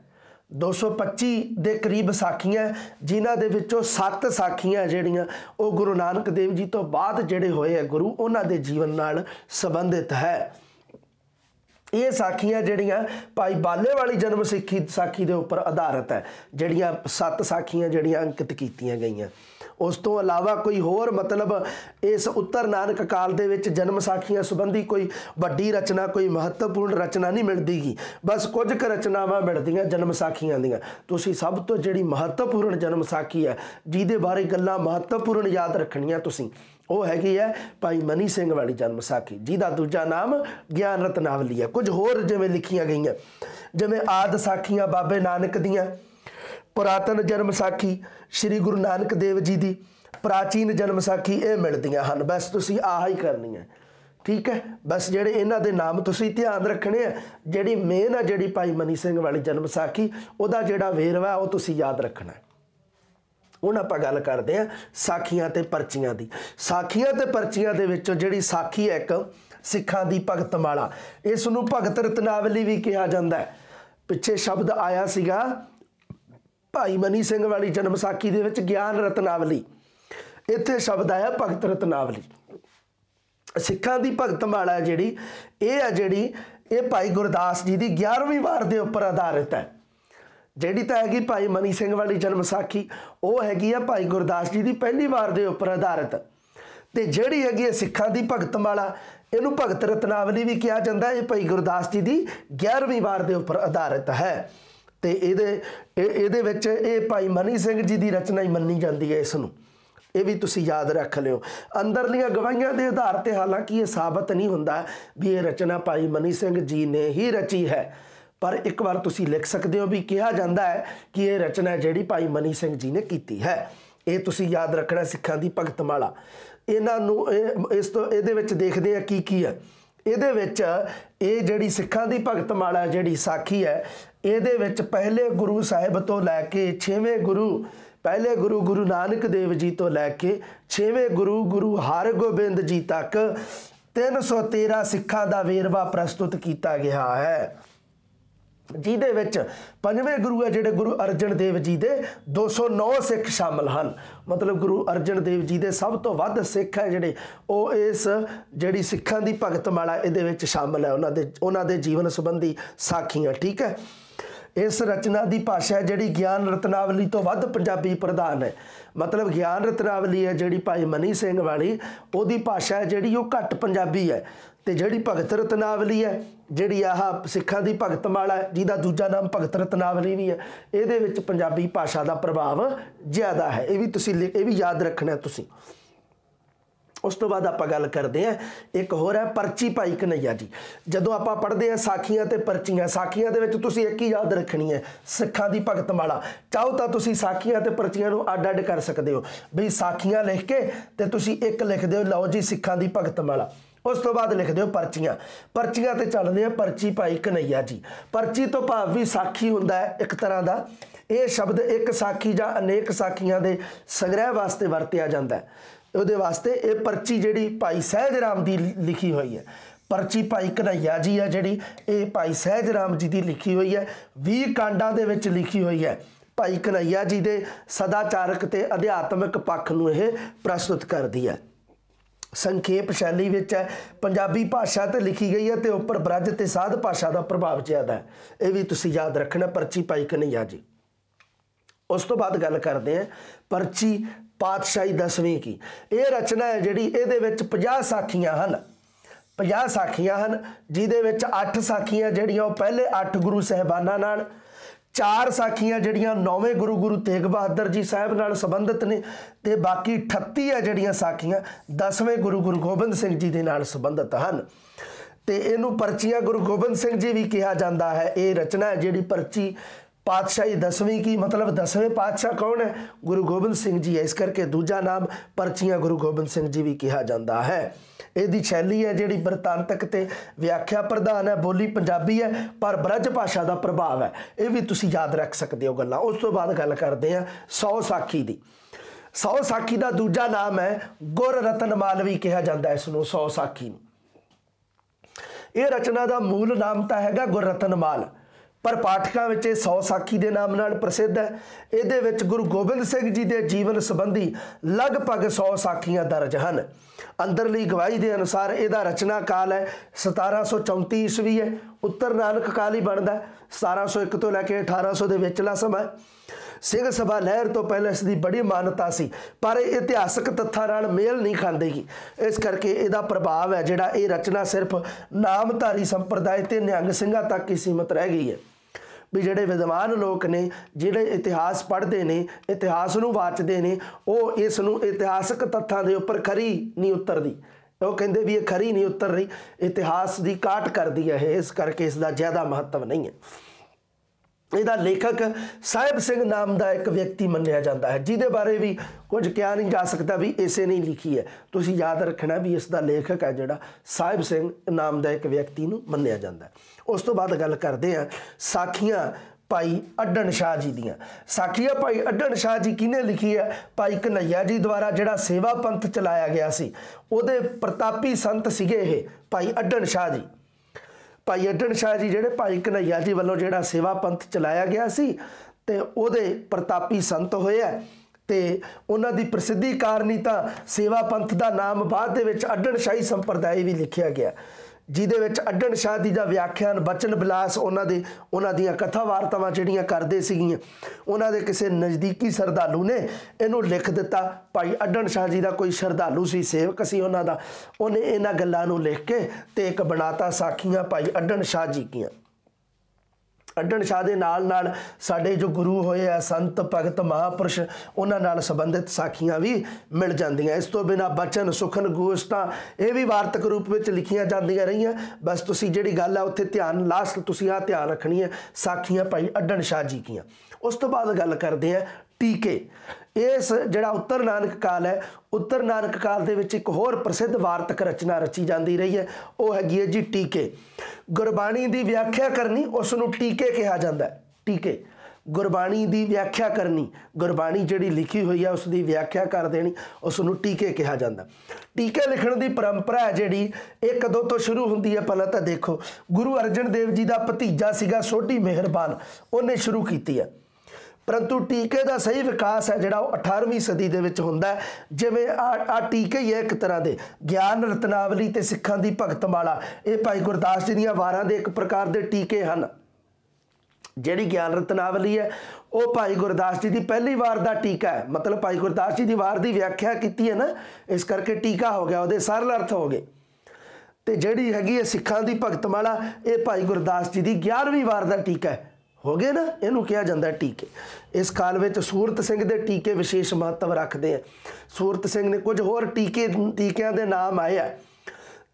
225 ਦੇ ਕਰੀਬ ਸਾਖੀਆਂ, ਜਿਨ੍ਹਾਂ ਦੇ ਵਿੱਚੋਂ ਸੱਤ ਸਾਖੀਆਂ ਜਿਹੜੀਆਂ ਉਹ ਗੁਰੂ ਨਾਨਕ ਦੇਵ ਜੀ ਤੋਂ ਬਾਅਦ ਜਿਹੜੇ ਹੋਏ ਹੈ ਗੁਰੂ, ਉਹਨਾਂ ਦੇ ਜੀਵਨ ਨਾਲ ਸੰਬੰਧਿਤ ਹੈ। ਇਹ ਸਾਖੀਆਂ ਜਿਹੜੀਆਂ ਭਾਈ ਬਾਲੇ ਵਾਲੀ ਜਨਮ ਸਿੱਖੀ ਸਾਖੀ ਦੇ ਉੱਪਰ ਆਧਾਰਿਤ ਹੈ, ਜਿਹੜੀਆਂ ਸੱਤ ਸਾਖੀਆਂ ਜਿਹੜੀਆਂ ਅੰਕਿਤ ਕੀਤੀਆਂ ਗਈਆਂ। ਉਸ ਤੋਂ ਇਲਾਵਾ ਕੋਈ ਹੋਰ ਮਤਲਬ ਇਸ ਉੱਤਰ ਨਾਨਕ ਕਾਲ ਦੇ ਵਿੱਚ ਜਨਮ ਸਾਖੀਆਂ ਸੰਬੰਧੀ ਕੋਈ ਵੱਡੀ ਰਚਨਾ, ਕੋਈ ਮਹੱਤਵਪੂਰਨ ਰਚਨਾ ਨਹੀਂ ਮਿਲਦੀਗੀ। ਬਸ ਕੁਝ ਕੁ ਰਚਨਾਵਾਂ ਮਿਲਦੀਆਂ ਜਨਮ ਸਾਖੀਆਂ ਦੀਆਂ। ਤੁਸੀਂ ਸਭ ਤੋਂ ਜਿਹੜੀ ਮਹੱਤਵਪੂਰਨ ਜਨਮ ਸਾਖੀ ਹੈ, ਜਿਹਦੇ ਬਾਰੇ ਗੱਲਾਂ ਮਹੱਤਵਪੂਰਨ ਯਾਦ ਰੱਖਣੀਆਂ ਤੁਸੀਂ, ਉਹ ਹੈਗੀ ਹੈ ਭਾਈ ਮਨੀ ਸਿੰਘ ਵਾਲੀ ਜਨਮ ਸਾਖੀ, ਜਿਹਦਾ ਦੂਜਾ ਨਾਮ ਗਿਆਨ ਰਤਨਾਵਲੀ ਹੈ। ਕੁਝ ਹੋਰ ਜਿਵੇਂ ਲਿਖੀਆਂ ਗਈਆਂ, ਜਿਵੇਂ ਆਦ ਸਾਖੀਆਂ ਬਾਬੇ ਨਾਨਕ ਦੀਆਂ ਪੁਰਾਤਨ ਜਨਮ ਸਾਖੀ ਸ੍ਰੀ ਗੁਰੂ ਨਾਨਕ ਦੇਵ ਜੀ ਦੀ ਪ੍ਰਾਚੀਨ ਜਨਮ ਸਾਖੀ ਇਹ ਮਿਲਦੀਆਂ ਹਨ। ਬਸ ਤੁਸੀਂ ਆਹ ਹੀ ਕਰਨੀ ਹੈ। ਠੀਕ ਹੈ? ਬਸ ਜਿਹੜੇ ਇਹਨਾਂ ਦੇ ਨਾਮ ਤੁਸੀਂ ਧਿਆਨ ਰੱਖਣੇ ਆ, ਜਿਹੜੀ ਮੇਨ ਆ, ਜਿਹੜੀ ਭਾਈ ਮਨੀ ਸਿੰਘ ਵਾਲੀ ਜਨਮ ਸਾਖੀ, ਉਹਦਾ ਜਿਹੜਾ ਵੇਰਵਾ, ਉਹ ਤੁਸੀਂ ਯਾਦ ਰੱਖਣਾ ਹੈ। ਹੁਣ ਆਪਾਂ ਗੱਲ ਕਰਦੇ ਆ ਸਾਖੀਆਂ ਤੇ ਪਰਚੀਆਂ ਦੀ। ਸਾਖੀਆਂ ਤੇ ਪਰਚੀਆਂ ਦੇ ਵਿੱਚੋਂ ਜਿਹੜੀ ਸਾਖੀ ਹੈ ਇੱਕ, ਸਿੱਖਾਂ ਦੀ ਭਗਤ ਮਾਲਾ। ਇਸ ਨੂੰ ਭਗਤ ਰਤਨਾਵਲੀ ਵੀ ਕਿਹਾ ਜਾਂਦਾ ਹੈ। ਪਿੱਛੇ ਸ਼ਬਦ ਆਇਆ ਸੀਗਾ ਭਾਈ ਮਨੀ ਸਿੰਘ ਵਾਲੀ ਜਨਮ ਸਾਖੀ ਦੇ ਵਿੱਚ ਗਿਆਨ ਰਤਨਾਵਲੀ। ਇੱਥੇ ਸ਼ਬਦ ਆਇਆ ਭਗਤ ਰਤਨਾਵਲੀ। ਸਿੱਖਾਂ ਦੀ ਭਗਤ ਮਾਲਾ ਜਿਹੜੀ, ਇਹ ਆ ਜਿਹੜੀ, ਇਹ ਭਾਈ ਗੁਰਦਾਸ ਜੀ ਦੀ 11ਵੀਂ ਵਾਰ ਦੇ ਉੱਪਰ ਆਧਾਰਿਤ ਹੈ। ਜਿਹੜੀ ਤਾਂ ਹੈਗੀ ਭਾਈ ਮਨੀ ਸਿੰਘ ਵਾਲੀ ਜਨਮ ਸਾਖੀ, ਉਹ ਹੈਗੀ ਆ ਭਾਈ ਗੁਰਦਾਸ ਜੀ ਦੀ ਪਹਿਲੀ ਵਾਰ ਦੇ ਉੱਪਰ ਆਧਾਰਿਤ। ਤੇ ਜਿਹੜੀ ਹੈਗੀ ਹੈ ਸਿੱਖਾਂ ਦੀ ਭਗਤ ਮਾਲਾ, ਇਹਨੂੰ ਭਗਤ ਰਤਨਾਵਲੀ ਵੀ ਕਿਹਾ ਜਾਂਦਾ ਇਹ ਭਾਈ ਗੁਰਦਾਸ ਜੀ ਦੀ 11ਵੀਂ ਵਾਰ ਦੇ ਉੱਪਰ ਆਧਾਰਿਤ ਹੈ। ਤੇ ਇਹਦੇ ਇਹਦੇ ਵਿੱਚ ਇਹ ਭਾਈ ਮਨੀ ਸਿੰਘ ਜੀ ਦੀ ਰਚਨਾ ਹੀ ਮੰਨੀ ਜਾਂਦੀ ਹੈ ਇਸ ਨੂੰ। ਇਹ ਵੀ ਤੁਸੀਂ ਯਾਦ ਰੱਖ ਲਿਓ। ਅੰਦਰਲੀਆਂ ਗਵਾਹੀਆਂ ਦੇ ਆਧਾਰ ਤੇ ਹਾਲਾਂਕਿ ਇਹ ਸਾਬਤ ਨਹੀਂ ਹੁੰਦਾ ਵੀ ਇਹ ਰਚਨਾ ਭਾਈ ਮਨੀ ਸਿੰਘ ਜੀ ਨੇ ਹੀ ਰਚੀ ਹੈ। ਪਰ ਇੱਕ ਵਾਰ ਤੁਸੀਂ ਲਿਖ ਸਕਦੇ ਹੋ ਵੀ ਕਿਹਾ ਜਾਂਦਾ ਹੈ ਕਿ ਇਹ ਰਚਨਾ ਜਿਹੜੀ ਭਾਈ ਮਨੀ ਸਿੰਘ ਜੀ ਨੇ ਕੀਤੀ ਹੈ। ਇਹ ਤੁਸੀਂ ਯਾਦ ਰੱਖਣਾ ਸਿੱਖਾਂ ਦੀ ਭਗਤਮਾਲਾ। ਇਹਨਾਂ ਨੂੰ ਇਸ ਤੋਂ, ਇਹਦੇ ਵਿੱਚ ਦੇਖਦੇ ਆ ਕੀ ਕੀ ਹੈ। ਇਹਦੇ ਵਿੱਚ ਇਹ ਜਿਹੜੀ ਸਿੱਖਾਂ ਦੀ ਭਗਤਮਾਲਾ ਜਿਹੜੀ ਸਾਖੀ ਹੈ ਇਹਦੇ ਵਿੱਚ ਪਹਿਲੇ ਗੁਰੂ ਸਾਹਿਬ ਤੋਂ ਲੈ ਕੇ 6ਵੇਂ ਗੁਰੂ, ਪਹਿਲੇ ਗੁਰੂ ਗੁਰੂ ਨਾਨਕ ਦੇਵ ਜੀ ਤੋਂ ਲੈ ਕੇ 6ਵੇਂ ਗੁਰੂ ਗੁਰੂ ਹਰਗੋਬਿੰਦ ਜੀ ਤੱਕ 313 ਸਿੱਖਾਂ ਦਾ ਵੇਰਵਾ ਪ੍ਰਸਤੁਤ ਕੀਤਾ ਗਿਆ ਹੈ। ਜਿਹਦੇ ਵਿੱਚ ਪੰਜਵੇਂ ਗੁਰੂ ਹੈ ਜਿਹੜੇ ਗੁਰੂ ਅਰਜਨ ਦੇਵ ਜੀ ਦੇ 209 ਸਿੱਖ ਸ਼ਾਮਲ ਹਨ। ਮਤਲਬ ਗੁਰੂ ਅਰਜਨ ਦੇਵ ਜੀ ਦੇ ਸਭ ਤੋਂ ਵੱਧ ਸਿੱਖ ਹੈ ਜਿਹੜੇ, ਉਹ ਇਸ ਜਿਹੜੀ ਸਿੱਖਾਂ ਦੀ ਭਗਤ ਮਾਲਾ ਇਹਦੇ ਵਿੱਚ ਸ਼ਾਮਲ ਹੈ। ਉਹਨਾਂ ਦੇ ਉਹਨਾਂ ਦੇ ਜੀਵਨ ਸੰਬੰਧੀ ਸਾਖੀਆਂ ਠੀਕ ਹੈ? ਇਸ ਰਚਨਾ ਦੀ ਭਾਸ਼ਾ ਜਿਹੜੀ ਗਿਆਨ ਰਤਨਾਵਲੀ ਤੋਂ ਵੱਧ ਪੰਜਾਬੀ ਪ੍ਰਧਾਨ ਹੈ। ਮਤਲਬ ਗਿਆਨ ਰਤਨਾਵਲੀ ਹੈ ਜਿਹੜੀ ਭਾਈ ਮਨੀ ਸਿੰਘ ਵਾਲੀ, ਉਹਦੀ ਭਾਸ਼ਾ ਜਿਹੜੀ ਉਹ ਘੱਟ ਪੰਜਾਬੀ ਹੈ। ਤੇ ਜਿਹੜੀ ਭਗਤ ਰਤਨਾਵਲੀ ਹੈ, ਜਿਹੜੀ ਆਹ ਸਿੱਖਾਂ ਦੀ ਭਗਤ ਮਾਲਾ ਜਿਹਦਾ ਦੂਜਾ ਨਾਮ ਭਗਤ ਰਤਨਾਵਲੀ ਵੀ ਹੈ, ਇਹਦੇ ਵਿੱਚ ਪੰਜਾਬੀ ਭਾਸ਼ਾ ਦਾ ਪ੍ਰਭਾਵ ਜ਼ਿਆਦਾ ਹੈ। ਇਹ ਵੀ ਤੁਸੀਂ ਇਹ ਵੀ ਯਾਦ ਰੱਖਣਾ ਤੁਸੀਂ। ਉਸ ਤੋਂ ਬਾਅਦ ਆਪਾਂ ਗੱਲ ਕਰਦੇ ਆਂ ਇੱਕ ਹੋਰ ਹੈ ਪਰਚੀ ਭਾਈ ਕਨਈਆ ਜੀ। ਜਦੋਂ ਆਪਾਂ ਪੜ੍ਹਦੇ ਆਂ ਸਾਖੀਆਂ ਤੇ ਪਰਚੀਆਂ, ਸਾਖੀਆਂ ਦੇ ਵਿੱਚ ਤੁਸੀਂ ਇੱਕ ਹੀ ਯਾਦ ਰੱਖਣੀ ਹੈ, ਸਿੱਖਾਂ ਦੀ ਭਗਤ ਮਾਲਾ। ਚਾਹੋ ਤਾਂ ਤੁਸੀਂ ਸਾਖੀਆਂ ਤੇ ਪਰਚੀਆਂ ਨੂੰ ਅੱਡ-ਅੱਡ ਕਰ ਸਕਦੇ ਹੋ। ਵੀ ਸਾਖੀਆਂ ਲਿਖ ਕੇ ਤੇ ਤੁਸੀਂ ਇੱਕ ਲਿਖਦੇ ਹੋ ਲਓ ਜੀ ਸਿੱਖਾਂ ਦੀ ਭਗਤ ਮਾਲਾ। ਉਸ ਤੋਂ ਬਾਅਦ ਲਿਖਦੇ ਹੋ ਪਰਚੀਆਂ। ਪਰਚੀਆਂ ਤੇ ਚੱਲਦੇ ਆ ਪਰਚੀ ਭਾਈ ਕਨਈਆ ਜੀ। ਪਰਚੀ ਤੋਂ ਭਾਵ ਵੀ ਸਾਖੀ ਹੁੰਦਾ ਹੈ ਇੱਕ ਤਰ੍ਹਾਂ ਦਾ। ਇਹ ਸ਼ਬਦ ਇੱਕ ਸਾਖੀ ਜਾਂ ਅਨੇਕ ਸਾਖੀਆਂ ਦੇ ਸੰਗ੍ਰਹਿ ਵਾਸਤੇ ਵਰਤਿਆ ਜਾਂਦਾ ਹੈ। ਉਹਦੇ ਵਾਸਤੇ ਇਹ ਪਰਚੀ ਜਿਹੜੀ ਭਾਈ ਸਹਿਜ ਰਾਮ ਦੀ ਲਿਖੀ ਹੋਈ ਹੈ। ਪਰਚੀ ਭਾਈ ਕਨਈਆ ਜੀ ਆ ਜਿਹੜੀ, ਇਹ ਭਾਈ ਸਹਿਜ ਰਾਮ ਜੀ ਦੀ ਲਿਖੀ ਹੋਈ ਹੈ। 20 ਕਾਂਡਾਂ ਦੇ ਵਿੱਚ ਲਿਖੀ ਹੋਈ ਹੈ। ਭਾਈ ਕਨਈਆ ਜੀ ਦੇ ਸਦਾਚਾਰਕ ਤੇ ਅਧਿਆਤਮਿਕ ਪੱਖ ਨੂੰ ਇਹ ਪ੍ਰਸਤੁਤ ਕਰਦੀ ਹੈ। ਸੰਖੇਪ ਸ਼ੈਲੀ ਵਿੱਚ ਹੈ। ਪੰਜਾਬੀ ਭਾਸ਼ਾ ਤੇ ਲਿਖੀ ਗਈ ਹੈ ਤੇ ਉੱਪਰ ਬ੍ਰਜ ਤੇ ਸਾਧ ਭਾਸ਼ਾ ਦਾ ਪ੍ਰਭਾਵ ਜ਼ਿਆਦਾ ਹੈ। ਇਹ ਵੀ ਤੁਸੀਂ ਯਾਦ ਰੱਖਣਾ ਪਰਚੀ ਭਾਈ ਕਨਈਆ ਜੀ ਉਸ ਤੋਂ ਬਾਅਦ ਗੱਲ ਕਰਦੇ ਹਾਂ ਪਰਚੀ ਪਾਤਸ਼ਾਹੀ ਦਸਵੀਂ ਕੀ। ਇਹ ਰਚਨਾ ਹੈ ਜਿਹੜੀ ਇਹਦੇ ਵਿੱਚ 50 ਸਾਖੀਆਂ ਹਨ। 50 ਸਾਖੀਆਂ ਹਨ, ਜਿਹਦੇ ਵਿੱਚ 8 ਸਾਖੀਆਂ ਜਿਹੜੀਆਂ ਉਹ ਪਹਿਲੇ 8 ਗੁਰੂ ਸਹਿਬਾਨਾਂ ਨਾਲ, ਚਾਰ ਸਾਖੀਆਂ ਜਿਹੜੀਆਂ ਨੌਵੇਂ ਗੁਰੂ ਗੁਰੂ ਤੇਗ ਬਹਾਦਰ ਜੀ ਸਾਹਿਬ ਨਾਲ ਸੰਬੰਧਿਤ ਨੇ ਤੇ ਬਾਕੀ 38 ਆ ਜਿਹੜੀਆਂ ਸਾਖੀਆਂ 10ਵੇਂ ਗੁਰੂ ਗੁਰੂ ਗੋਬਿੰਦ ਸਿੰਘ ਜੀ ਦੇ ਨਾਲ ਸੰਬੰਧਿਤ ਹਨ। ਤੇ ਇਹਨੂੰ ਪਰਚੀਆਂ ਗੁਰੂ ਗੋਬਿੰਦ ਸਿੰਘ ਜੀ ਵੀ ਕਿਹਾ ਜਾਂਦਾ ਹੈ। ਇਹ ਰਚਨਾ ਹੈ ਜਿਹੜੀ ਪਰਚੀ ਪਾਤਸ਼ਾਹੀ ਦਸਵੀਂ ਕੀ ਮਤਲਬ ਦਸਵੇਂ ਪਾਤਸ਼ਾਹ ਕੌਣ ਹੈ? ਗੁਰੂ ਗੋਬਿੰਦ ਸਿੰਘ ਜੀ ਹੈ। ਇਸ ਕਰਕੇ ਦੂਜਾ ਨਾਮ ਪਰਚੀਆਂ ਗੁਰੂ ਗੋਬਿੰਦ ਸਿੰਘ ਜੀ ਵੀ ਕਿਹਾ ਜਾਂਦਾ ਹੈ। ਇਹਦੀ ਸ਼ੈਲੀ ਹੈ ਜਿਹੜੀ ਬਰਤਾਂਤਕ ਤੇ ਵਿਆਖਿਆ ਪ੍ਰਧਾਨ ਹੈ, ਬੋਲੀ ਪੰਜਾਬੀ ਹੈ, ਪਰ ਬ੍ਰਜ ਭਾਸ਼ਾ ਦਾ ਪ੍ਰਭਾਵ ਹੈ। ਇਹ ਵੀ ਤੁਸੀਂ ਯਾਦ ਰੱਖ ਸਕਦੇ ਹੋ ਗੱਲਾਂ। ਉਸ ਤੋਂ ਬਾਅਦ ਗੱਲ ਕਰਦੇ ਹਾਂ 100 ਸਾਖੀ ਦੀ। 100 ਸਾਖੀ ਦਾ ਦੂਜਾ ਨਾਮ ਹੈ ਗੁਰ ਰਤਨ ਮਾਲਵੀ ਕਿਹਾ ਜਾਂਦਾ ਇਸ ਨੂੰ 100 ਸਾਖੀ ਨੂੰ। ਇਹ ਰਚਨਾ ਦਾ ਮੂਲ ਨਾਮ ਤਾਂ ਹੈਗਾ ਗੁਰਰਤਨਮਾਲ ਪਰ ਪਾਠਕਾਂ ਵਿੱਚ ਇਹ 100 ਸਾਖੀ ਦੇ ਨਾਮ ਨਾਲ ਪ੍ਰਸਿੱਧ ਹੈ। ਇਹਦੇ ਵਿੱਚ ਗੁਰੂ ਗੋਬਿੰਦ ਸਿੰਘ ਜੀ ਦੇ ਜੀਵਨ ਸੰਬੰਧੀ ਲਗਭਗ 100 ਸਾਖੀਆਂ ਦਰਜ ਹਨ। ਅੰਦਰਲੀ ਗਵਾਹੀ ਦੇ ਅਨੁਸਾਰ ਇਹਦਾ ਰਚਨਾ ਕਾਲ ਹੈ 1734 ਈਸਵੀ ਹੈ। ਉੱਤਰ ਨਾਨਕ ਕਾਲ ਹੀ ਬਣਦਾ 1701 ਤੋਂ ਲੈ ਕੇ 1800 ਦੇ ਵਿਚਲਾ ਸਮਾਂ ਸਿੰਘ ਸਭਾ ਲਹਿਰ ਤੋਂ ਪਹਿਲਾਂ ਇਸ ਦੀ ਬੜੀ ਮਾਨਤਾ ਸੀ, ਪਰ ਇਹ ਇਤਿਹਾਸਕ ਤੱਥਾਂ ਨਾਲ ਮੇਲ ਨਹੀਂ ਖਾਂਦੇਗੀ ਇਸ ਕਰਕੇ ਇਹਦਾ ਪ੍ਰਭਾਵ ਹੈ ਜਿਹੜਾ ਇਹ ਰਚਨਾ ਸਿਰਫ ਨਾਮਧਾਰੀ ਸੰਪਰਦਾਇ ਤੇ ਨਿਹੰਗ ਸਿੰਘਾਂ ਤੱਕ ਹੀ ਸੀਮਤ ਰਹਿ ਗਈ ਹੈ। ਵੀ ਜਿਹੜੇ ਵਿਦਵਾਨ ਲੋਕ ਨੇ, ਜਿਹੜੇ ਇਤਿਹਾਸ ਪੜ੍ਹਦੇ ਨੇ, ਇਤਿਹਾਸ ਨੂੰ ਵਾਚਦੇ ਨੇ, ਉਹ ਇਸ ਨੂੰ ਇਤਿਹਾਸਕ ਤੱਥਾਂ ਦੇ ਉੱਪਰ ਖਰੀ ਨਹੀਂ ਉਤਰਦੀ। ਉਹ ਕਹਿੰਦੇ ਵੀ ਇਹ ਖਰੀ ਨਹੀਂ ਉਤਰ ਰਹੀ, ਇਤਿਹਾਸ ਦੀ ਕਾਟ ਕਰਦੀ ਹੈ ਇਹ, ਇਸ ਕਰਕੇ ਇਸ ਦਾ ਜ਼ਿਆਦਾ ਮਹੱਤਵ ਨਹੀਂ ਹੈ। ਇਹਦਾ ਲੇਖਕ ਸਾਹਿਬ ਸਿੰਘ ਨਾਮ ਦਾ ਇੱਕ ਵਿਅਕਤੀ ਮੰਨਿਆ ਜਾਂਦਾ ਹੈ, ਜਿਹਦੇ ਬਾਰੇ ਵੀ ਕੁਝ ਕਿਹਾ ਨਹੀਂ ਜਾ ਸਕਦਾ, ਵੀ ਇਸੇ ਨੇ ਲਿਖੀ ਹੈ। ਤੁਸੀਂ ਯਾਦ ਰੱਖਣਾ ਵੀ ਇਸ ਦਾ ਲੇਖਕ ਹੈ ਜਿਹੜਾ ਸਾਹਿਬ ਸਿੰਘ ਨਾਮ ਦਾ ਇੱਕ ਵਿਅਕਤੀ ਨੂੰ ਮੰਨਿਆ ਜਾਂਦਾ ਹੈ। ਉਸ ਤੋਂ ਬਾਅਦ ਗੱਲ ਕਰਦੇ ਹਾਂ ਸਾਖੀਆਂ ਭਾਈ ਅੱਡਣ ਸ਼ਾਹ ਜੀ ਦੀਆਂ। ਸਾਖੀਆਂ ਭਾਈ ਅੱਡਣ ਸ਼ਾਹ ਜੀ ਕਿਹਨੇ ਲਿਖੀ ਹੈ? ਭਾਈ ਕਨਈਆ ਜੀ ਦੁਆਰਾ ਜਿਹੜਾ ਸੇਵਾ ਪੰਥ ਚਲਾਇਆ ਗਿਆ ਸੀ, ਉਹਦੇ ਪ੍ਰਤਾਪੀ ਸੰਤ ਸੀਗੇ ਇਹ ਭਾਈ ਅੱਡਣ ਸ਼ਾਹ ਜੀ। ਭਾਈ ਅੱਡਣ ਸ਼ਾਹ ਜੀ ਜਿਹੜੇ ਭਾਈ ਕਨਈਆ ਜੀ ਵੱਲੋਂ ਜਿਹੜਾ ਸੇਵਾ ਪੰਥ ਚਲਾਇਆ ਗਿਆ ਸੀ ਤੇ ਉਹਦੇ ਪ੍ਰਤਾਪੀ ਸੰਤ ਹੋਏ ਆ ਤੇ ਉਹਨਾਂ ਦੀ ਪ੍ਰਸਿੱਧੀ ਕਾਰਨੀ ਤਾਂ ਸੇਵਾ ਪੰਥ ਦਾ ਨਾਮ ਬਾਅਦ ਦੇ ਵਿੱਚ ਅੱਡਣ ਸ਼ਾਹੀ ਸੰਪਰਦਾਇ ਵੀ ਲਿਖਿਆ ਗਿਆ। ਜਿਹਦੇ ਵਿੱਚ ਅੱਡਣ ਸ਼ਾਹ ਦੀ ਦਾ ਵਿਆਖਿਆਨ, ਬਚਨ ਬਿਲਾਸ ਉਹਨਾਂ ਦੇ, ਉਹਨਾਂ ਦੀਆਂ ਕਥਾ ਵਾਰਤਾਵਾਂ ਜਿਹੜੀਆਂ ਕਰਦੇ ਸੀਗੀਆਂ। ਉਹਨਾਂ ਦੇ ਕਿਸੇ ਨਜ਼ਦੀਕੀ ਸਰਦਾਲੂ ਨੇ ਇਹਨੂੰ ਲਿਖ ਦਿੱਤਾ, ਭਾਈ ਅੱਡਣ ਸ਼ਾਹ ਜੀ ਦਾ ਕੋਈ ਸ਼ਰਧਾਲੂ ਸੀ, ਸੇਵਕ ਸੀ ਉਹਨਾਂ ਦਾ। ਉਹਨੇ ਇਹਨਾਂ ਗੱਲਾਂ ਨੂੰ ਲਿਖ ਕੇ ਤੇ ਇੱਕ ਬਣਾਤਾ ਸਾਖੀਆਂ, ਭਾਈ ਅੱਡਣ ਸ਼ਾਹ ਜੀ ਕੀਆਂ ਅੱਡਣ ਸ਼ਾਹ ਦੇ ਨਾਲ ਨਾਲ ਸਾਡੇ ਜੋ ਗੁਰੂ ਹੋਏ ਆ, ਸੰਤ, ਭਗਤ, ਮਹਾਪੁਰਸ਼, ਉਹਨਾਂ ਨਾਲ ਸੰਬੰਧਿਤ ਸਾਖੀਆਂ ਵੀ ਮਿਲ ਜਾਂਦੀਆਂ। ਇਸ ਤੋਂ ਬਿਨਾ ਬਚਨ, ਸੁਖਨ, ਗੋਸ਼ਟਾਂ ਇਹ ਵੀ ਵਾਰਤਕ ਰੂਪ ਵਿੱਚ ਲਿਖੀਆਂ ਜਾਂਦੀਆਂ ਰਹੀਆਂ। ਬਸ ਤੁਸੀਂ ਜਿਹੜੀ ਗੱਲ ਆ, ਉੱਥੇ ਧਿਆਨ ਲਾਸਟ ਤੁਸੀਂ ਆ ਧਿਆਨ ਰੱਖਣੀ ਹੈ, ਸਾਖੀਆਂ ਭਾਈ ਅੱਡਣ ਸ਼ਾਹ ਜੀ ਕੀਆਂ। ਉਸ ਤੋਂ ਬਾਅਦ ਗੱਲ ਕਰਦੇ ਆ ਟੀਕੇ। ਇਸ ਜਿਹੜਾ ਉੱਤਰ ਨਾਨਕ ਕਾਲ ਹੈ, ਉੱਤਰ ਨਾਨਕ ਕਾਲ ਦੇ ਵਿੱਚ ਇੱਕ ਹੋਰ ਪ੍ਰਸਿੱਧ ਵਾਰਤਕ ਰਚਨਾ ਰਚੀ ਜਾਂਦੀ ਰਹੀ ਹੈ, ਉਹ ਹੈਗੀ ਹੈ ਜੀ ਟੀਕੇ। ਗੁਰਬਾਣੀ ਦੀ ਵਿਆਖਿਆ ਕਰਨੀ ਉਸ ਨੂੰ ਟੀਕੇ ਕਿਹਾ ਜਾਂਦਾ ਹੈ। ਟੀਕੇ। ਗੁਰਬਾਣੀ ਦੀ ਵਿਆਖਿਆ ਕਰਨੀ, ਗੁਰਬਾਣੀ ਜਿਹੜੀ ਲਿਖੀ ਹੋਈ ਹੈ ਉਸ ਦੀ ਵਿਆਖਿਆ ਕਰ ਦੇਣੀ ਉਸ ਨੂੰ ਟੀਕੇ ਕਿਹਾ ਜਾਂਦਾ ਟੀਕੇ ਲਿਖਣ ਦੀ ਪਰੰਪਰਾ ਹੈ ਜਿਹੜੀ, ਇਹ ਕਦੋਂ ਤੋਂ ਸ਼ੁਰੂ ਹੁੰਦੀ ਹੈ ਪਹਿਲਾਂ ਤਾਂ ਦੇਖੋ, ਗੁਰੂ ਅਰਜਨ ਦੇਵ ਜੀ ਦਾ ਭਤੀਜਾ ਸੀਗਾ ਸੋਢੀ ਮਿਹਰਬਾਨ, ਉਹਨੇ ਸ਼ੁਰੂ ਕੀਤੀ ਹੈ। ਪਰੰਤੂ ਟੀਕੇ ਦਾ ਸਹੀ ਵਿਕਾਸ ਹੈ ਜਿਹੜਾ ਉਹ 18ਵੀਂ ਸਦੀ ਦੇ ਵਿੱਚ ਹੁੰਦਾ ਜਿਵੇਂ ਆ ਟੀਕੇ ਹੀ ਹੈ ਇੱਕ ਤਰ੍ਹਾਂ ਦੇ। ਗਿਆਨ ਰਤਨਾਵਲੀ ਤੇ ਸਿੱਖਾਂ ਦੀ ਭਗਤਮਾਲਾ। ਇਹ ਭਾਈ ਗੁਰਦਾਸ ਜੀ ਦੀਆਂ ਵਾਰਾਂ ਦੇ ਇੱਕ ਪ੍ਰਕਾਰ ਦੇ ਟੀਕੇ ਹਨ। ਜਿਹੜੀ ਗਿਆਨ ਰਤਨਾਵਲੀ ਹੈ, ਉਹ ਭਾਈ ਗੁਰਦਾਸ ਜੀ ਦੀ ਪਹਿਲੀ ਵਾਰ ਦਾ ਟੀਕਾ ਹੈ। ਮਤਲਬ ਭਾਈ ਗੁਰਦਾਸ ਜੀ ਦੀ ਵਾਰ ਦੀ ਵਿਆਖਿਆ ਕੀਤੀ ਹੈ ਨਾ, ਇਸ ਕਰਕੇ ਟੀਕਾ ਹੋ ਗਿਆ, ਉਹਦੇ ਸਰਲ ਅਰਥ ਹੋ ਗਏ। ਤੇ ਜਿਹੜੀ ਹੈਗੀ ਹੈ ਸਿੱਖਾਂ ਦੀ ਭਗਤਮਾਲਾ, ਇਹ ਭਾਈ ਗੁਰਦਾਸ ਜੀ ਦੀ 11ਵੀਂ ਵਾਰ ਦਾ ਟੀਕਾ ਹੈ। ਹੋ ਗਏ ਨਾ, ਇਹਨੂੰ ਕਿਹਾ ਜਾਂਦਾ ਟੀਕੇ। ਇਸ ਕਾਲ ਵਿੱਚ ਸੂਰਤ ਸਿੰਘ ਦੇ ਟੀਕੇ ਵਿਸ਼ੇਸ਼ ਮਹੱਤਵ ਰੱਖਦੇ ਆ। ਸੂਰਤ ਸਿੰਘ ਨੇ ਕੁਝ ਹੋਰ ਟੀਕੇ, ਟੀਕਿਆਂ ਦੇ ਨਾਮ ਆਏ ਆ।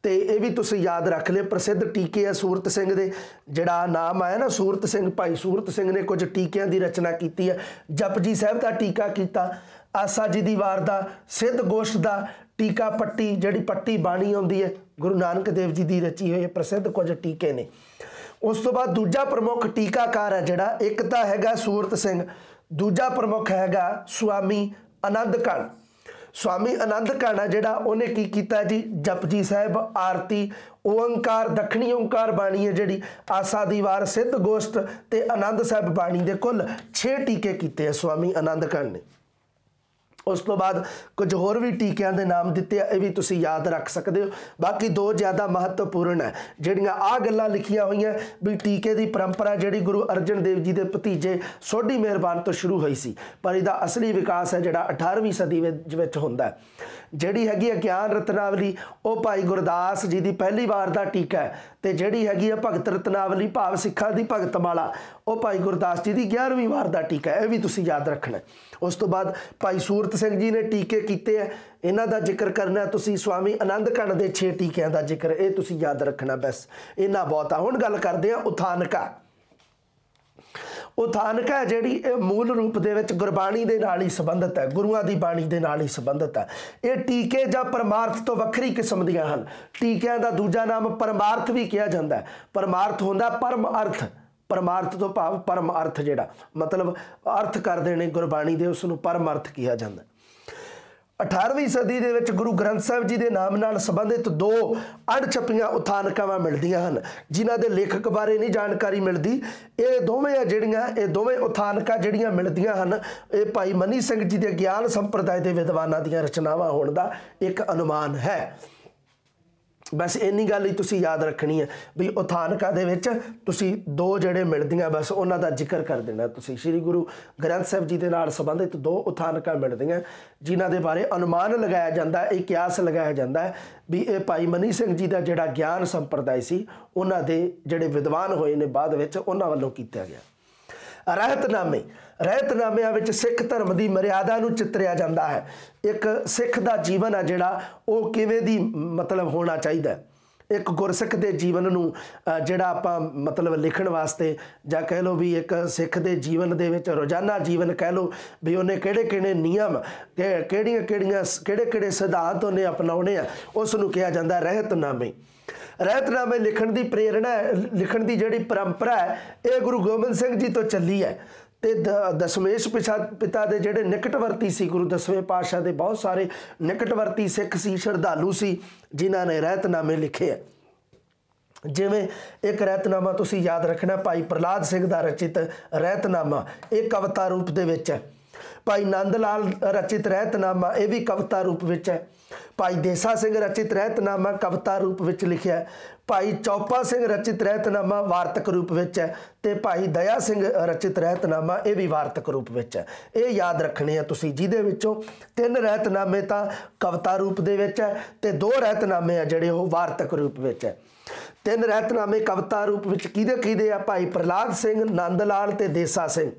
ਤੇ ਇਹ ਵੀ ਤੁਸੀਂ ਯਾਦ ਰੱਖ ਲਿਓ, ਪ੍ਰਸਿੱਧ ਟੀਕੇ ਆ ਸੂਰਤ ਸਿੰਘ ਦੇ। ਜਿਹੜਾ ਨਾਮ ਆਇਆ ਨਾ, ਸੂਰਤ ਸਿੰਘ, ਭਾਈ ਸੂਰਤ ਸਿੰਘ ਨੇ ਕੁਝ ਟੀਕਿਆਂ ਦੀ ਰਚਨਾ ਕੀਤੀ ਹੈ ਜਪਜੀ ਸਾਹਿਬ ਦਾ ਟੀਕਾ ਕੀਤਾ, ਆਸਾ ਜੀ ਦੀ ਵਾਰ ਦਾ, ਸਿੱਧ ਗੋਸ਼ ਦਾ ਟੀਕਾ ਪੱਟੀ, ਜਿਹੜੀ ਪੱਟੀ ਬਾਣੀ ਆਉਂਦੀ ਹੈ, ਗੁਰੂ ਨਾਨਕ ਦੇਵ ਜੀ ਦੀ ਰਚੀ ਹੋਈ ਪ੍ਰਸਿੱਧ ਕੁਝ ਟੀਕੇ ਨੇ। ਉਸ ਤੋਂ ਬਾਅਦ ਦੂਜਾ ਪ੍ਰਮੁੱਖ ਟੀਕਾਕਾਰ ਹੈ ਜਿਹੜਾ, ਇੱਕ ਤਾਂ ਹੈਗਾ ਸੂਰਤ ਸਿੰਘ, ਦੂਜਾ ਪ੍ਰਮੁੱਖ ਹੈਗਾ ਸੁਆਮੀ ਆਨੰਦ ਕਣ ਸੁਆਮੀ ਆਨੰਦ ਕਣ ਜਿਹੜਾ, ਉਹਨੇ ਕੀ ਕੀਤਾ ਜੀ? ਜਪਜੀ ਸਾਹਿਬ, ਆਰਤੀ ਓੰਕਾਰ ਦਖਣੀ ਓੰਕਾਰ ਬਾਣੀ ਹੈ ਜਿਹੜੀ, ਆਸਾ ਦੀ ਵਾਰ, ਸਿੱਧ ਗੋਸ਼ਟ ਤੇ ਆਨੰਦ ਸਾਹਿਬ ਬਾਣੀ ਦੇ ਕੁੱਲ 6 ਟੀਕੇ ਕੀਤੇ ਆ ਸੁਆਮੀ ਆਨੰਦ ਕਣ ਨੇ। ਉਸ ਤੋਂ ਬਾਅਦ ਕੁਝ ਹੋਰ ਵੀ ਟੀਕਿਆਂ ਦੇ ਨਾਮ ਦਿੱਤੇ ਆ, ਇਹ ਵੀ ਤੁਸੀਂ ਯਾਦ ਰੱਖ ਸਕਦੇ ਹੋ। ਬਾਕੀ ਦੋ ਜ਼ਿਆਦਾ ਮਹੱਤਵਪੂਰਨ ਹੈ, ਜਿਹੜੀਆਂ ਆ ਗੱਲਾਂ ਲਿਖੀਆਂ ਹੋਈਆਂ ਵੀ ਟੀਕੇ ਦੀ ਪਰੰਪਰਾ ਜਿਹੜੀ ਗੁਰੂ ਅਰਜਨ ਦੇਵ ਜੀ ਦੇ ਭਤੀਜੇ ਸੋਢੀ ਮਿਹਰਬਾਨ ਤੋਂ ਸ਼ੁਰੂ ਹੋਈ ਸੀ, ਪਰ ਇਹਦਾ ਅਸਲੀ ਵਿਕਾਸ ਹੈ ਜਿਹੜਾ 18ਵੀਂ ਸਦੀ ਵਿੱਚ ਹੁੰਦਾ ਜਿਹੜੀ ਹੈਗੀ ਹੈ ਗਿਆਨ ਰਤਨਾਵਲੀ, ਉਹ ਭਾਈ ਗੁਰਦਾਸ ਜੀ ਦੀ ਪਹਿਲੀ ਵਾਰ ਦਾ ਟੀਕਾ ਹੈ, ਤੇ ਜਿਹੜੀ ਹੈਗੀ ਹੈ ਭਗਤ ਰਤਨਾਵਲੀ, ਭਾਵ ਸਿੱਖਾਂ ਦੀ ਭਗਤਮਾਲਾ ਉਹ ਭਾਈ ਗੁਰਦਾਸ ਜੀ ਦੀ 11ਵੀਂ ਵਾਰ ਦਾ ਟੀਕਾ, ਇਹ ਵੀ ਤੁਸੀਂ ਯਾਦ ਰੱਖਣਾ ਉਸ ਤੋਂ ਬਾਅਦ ਭਾਈ ਸੂਰਤ ਸਿੰਘ ਜੀ ਨੇ ਟੀਕੇ ਕੀਤੇ ਆ ਇਹਨਾਂ ਦਾ ਜ਼ਿਕਰ ਕਰਨਾ ਤੁਸੀਂ ਸਵਾਮੀ ਆਨੰਦ ਕਣ ਦੇ 6 ਟੀਕਿਆਂ ਦਾ ਜ਼ਿਕਰ, ਇਹ ਤੁਸੀਂ ਯਾਦ ਰੱਖਣਾ ਬਸ। ਇਹਨਾਂ ਬਹੁਤਾ ਹੁਣ ਗੱਲ ਕਰਦੇ ਆ ਉਥਾਨਕਾ। ਉਥਾਨਕਾ ਜਿਹੜੀ ਇਹ ਮੂਲ ਰੂਪ ਦੇ ਵਿੱਚ ਗੁਰਬਾਣੀ ਦੇ ਨਾਲ ਹੀ ਸੰਬੰਧਿਤ ਹੈ, ਗੁਰੂਆਂ ਦੀ ਬਾਣੀ ਦੇ ਨਾਲ ਹੀ ਸੰਬੰਧਿਤ ਹੈ। ਇਹ ਟੀਕੇ ਜਾਂ ਪਰਮਾਰਥ ਤੋਂ ਵੱਖਰੀ ਕਿਸਮ ਦੀਆਂ ਹਨ। ਟੀਕਿਆਂ ਦਾ ਦੂਜਾ ਨਾਮ ਪਰਮਾਰਥ ਵੀ ਕਿਹਾ ਜਾਂਦਾ ਹੈ। ਪਰਮਾਰਥ ਹੁੰਦਾ ਪਰਮ ਅਰਥ। ਪਰਮਾਰਥ ਤੋਂ ਭਾਵ ਪਰਮ ਅਰਥ ਜਿਹੜਾ, ਮਤਲਬ ਅਰਥ ਕਰਦੇ ਨੇ ਗੁਰਬਾਣੀ ਦੇ ਉਸ ਨੂੰ ਪਰਮ ਅਰਥ ਕਿਹਾ ਜਾਂਦਾ। 18ਵੀਂ ਸਦੀ ਦੇ ਵਿੱਚ ਗੁਰੂ ਗ੍ਰੰਥ ਸਾਹਿਬ ਜੀ ਦੇ ਨਾਮ ਨਾਲ ਸੰਬੰਧਿਤ ਦੋ ਅਣਛਪੀਆਂ ਉਥਾਨਕਾਵਾਂ ਮਿਲਦੀਆਂ ਹਨ, ਜਿਨ੍ਹਾਂ ਦੇ ਲੇਖਕ ਬਾਰੇ ਨਹੀਂ ਜਾਣਕਾਰੀ ਮਿਲਦੀ। ਇਹ ਦੋਵੇਂ ਆ ਜਿਹੜੀਆਂ, ਇਹ ਦੋਵੇਂ ਉਥਾਨਕਾਂ ਜਿਹੜੀਆਂ ਮਿਲਦੀਆਂ ਹਨ, ਇਹ ਭਾਈ ਮਨੀ ਸਿੰਘ ਜੀ ਦੇ ਗਿਆਨ ਸੰਪਰਦਾਇ ਦੇ ਵਿਦਵਾਨਾਂ ਦੀਆਂ ਰਚਨਾਵਾਂ ਹੋਣ ਦਾ ਇੱਕ ਅਨੁਮਾਨ ਹੈ। ਬਸ ਇੰਨੀ ਗੱਲ ਹੀ ਤੁਸੀਂ ਯਾਦ ਰੱਖਣੀ ਹੈ ਵੀ ਉਥਾਨਕਾ ਦੇ ਵਿੱਚ ਤੁਸੀਂ ਦੋ ਜਿਹੜੇ ਮਿਲਦੀਆਂ, ਬਸ ਉਹਨਾਂ ਦਾ ਜ਼ਿਕਰ ਕਰ ਦੇਣਾ ਤੁਸੀਂ। ਸ੍ਰੀ ਗੁਰੂ ਗ੍ਰੰਥ ਸਾਹਿਬ ਜੀ ਦੇ ਨਾਲ ਸੰਬੰਧਿਤ ਦੋ ਉਥਾਨਕਾ ਮਿਲਦੀਆਂ, ਜਿਨ੍ਹਾਂ ਦੇ ਬਾਰੇ ਅਨੁਮਾਨ ਲਗਾਇਆ ਜਾਂਦਾ ਹੈ ਇਹ ਕਿਆਸ ਲਗਾਇਆ ਜਾਂਦਾ ਹੈ ਵੀ ਇਹ ਭਾਈ ਮਨੀ ਸਿੰਘ ਜੀ ਦਾ ਜਿਹੜਾ ਗਿਆਨ ਸੰਪਰਦਾਇ ਸੀ, ਉਹਨਾਂ ਦੇ ਜਿਹੜੇ ਵਿਦਵਾਨ ਹੋਏ ਨੇ ਬਾਅਦ ਵਿੱਚ ਉਹਨਾਂ ਵੱਲੋਂ ਕੀਤਾ ਗਿਆ। ਰਹਿਤਨਾਮੇ ਰਹਿਤਨਾਮਿਆਂ ਵਿੱਚ ਸਿੱਖ ਧਰਮ ਦੀ ਮਰਿਆਦਾ ਨੂੰ ਚਿੱਤਰਿਆ ਜਾਂਦਾ ਹੈ। ਇੱਕ ਸਿੱਖ ਦਾ ਜੀਵਨ ਆ ਜਿਹੜਾ, ਉਹ ਕਿਵੇਂ ਦੀ ਮਤਲਬ ਹੋਣਾ ਚਾਹੀਦਾ ਹੈ? ਇੱਕ ਗੁਰਸਿੱਖ ਦੇ ਜੀਵਨ ਨੂੰ ਜਿਹੜਾ ਆਪਾਂ ਮਤਲਬ ਲਿਖਣ ਵਾਸਤੇ ਜਾਂ ਕਹਿ ਲਓ ਵੀ ਇੱਕ ਸਿੱਖ ਦੇ ਜੀਵਨ ਦੇ ਵਿੱਚ ਰੋਜ਼ਾਨਾ ਜੀਵਨ ਕਹਿ ਲਓ ਵੀ ਉਹਨੇ ਕਿਹੜੇ ਕਿਹੜੇ ਨਿਯਮ, ਕਿ- ਕਿਹੜੀਆਂ ਕਿਹੜੀਆਂ ਕਿਹੜੇ ਕਿਹੜੇ ਸਿਧਾਂਤ ਉਹਨੇ ਅਪਣਾਉਣੇ ਆ, ਉਸ ਨੂੰ ਕਿਹਾ ਜਾਂਦਾ ਰਹਿਤਨਾਮੇ ਰਹਿਤਨਾਮੇ ਲਿਖਣ ਦੀ ਪ੍ਰੇਰਣਾ ਲਿਖਣ ਦੀ ਜਿਹੜੀ ਪਰੰਪਰਾ ਹੈ, ਇਹ ਗੁਰੂ ਗੋਬਿੰਦ ਸਿੰਘ ਜੀ ਤੋਂ ਚੱਲੀ ਹੈ। ਤੇ ਦ- ਦਸ਼ਮੇਸ਼ ਪਿਛਾ, ਪਿਤਾ ਦੇ ਜਿਹੜੇ ਨਿਕਟਵਰਤੀ ਸੀ, ਗੁਰੂ ਦਸਵੇਂ ਪਾਤਸ਼ਾਹ ਦੇ ਬਹੁਤ ਸਾਰੇ ਨਿਕਟਵਰਤੀ ਸਿੱਖ ਸੀ, ਸ਼ਰਧਾਲੂ ਸੀ, ਜਿਨ੍ਹਾਂ ਨੇ ਰਹਿਤਨਾਮੇ ਲਿਖੇ ਹੈ। ਜਿਵੇਂ ਇੱਕ ਰਹਿਤਨਾਮਾ ਤੁਸੀਂ ਯਾਦ ਰੱਖਣਾ, ਭਾਈ ਪ੍ਰਲਾਦ ਸਿੰਘ ਦਾ ਰਚਿਤ ਰਹਿਤਨਾਮਾ ਇਹ ਕਵਿਤਾ ਰੂਪ ਦੇ ਵਿੱਚ ਹੈ। ਭਾਈ ਨੰਦ ਲਾਲ ਰਚਿਤ ਰਹਿਤਨਾਮਾ, ਇਹ ਵੀ ਕਵਿਤਾ ਰੂਪ ਵਿੱਚ ਹੈ। ਭਾਈ ਦੇਸਾ ਸਿੰਘ ਰਚਿਤ ਰਹਿਤਨਾਮਾ ਕਵਿਤਾ ਰੂਪ ਵਿੱਚ ਲਿਖਿਆ ਹੈ। ਭਾਈ ਚੌਪਾ ਸਿੰਘ ਰਚਿਤ ਰਹਿਤਨਾਮਾ ਵਾਰਤਕ ਰੂਪ ਵਿੱਚ ਹੈ ਤੇ ਭਾਈ ਦਇਆ ਸਿੰਘ ਰਚਿਤ ਰਹਿਤਨਾਮਾ, ਇਹ ਵੀ ਵਾਰਤਕ ਰੂਪ ਵਿੱਚ ਹੈ। ਇਹ ਯਾਦ ਰੱਖਣੇ ਆ ਤੁਸੀਂ ਜਿਹਦੇ ਵਿੱਚੋਂ ਤਿੰਨ ਰਹਿਤਨਾਮੇ ਤਾਂ ਕਵਿਤਾ ਰੂਪ ਦੇ ਵਿੱਚ ਹੈ ਤੇ ਦੋ ਰਹਿਤਨਾਮੇ ਆ ਜਿਹੜੇ ਉਹ ਵਾਰਤਕ ਰੂਪ ਵਿੱਚ ਹੈ। ਤਿੰਨ ਰਹਿਤਨਾਮੇ ਕਵਿਤਾ ਰੂਪ ਵਿੱਚ ਕਿਹਦੇ ਕਿਹਦੇ ਆ? ਭਾਈ ਪ੍ਰਲਾਦ ਸਿੰਘ ਨੰਦ ਲਾਲ ਤੇ ਦੇਸਾ ਸਿੰਘ।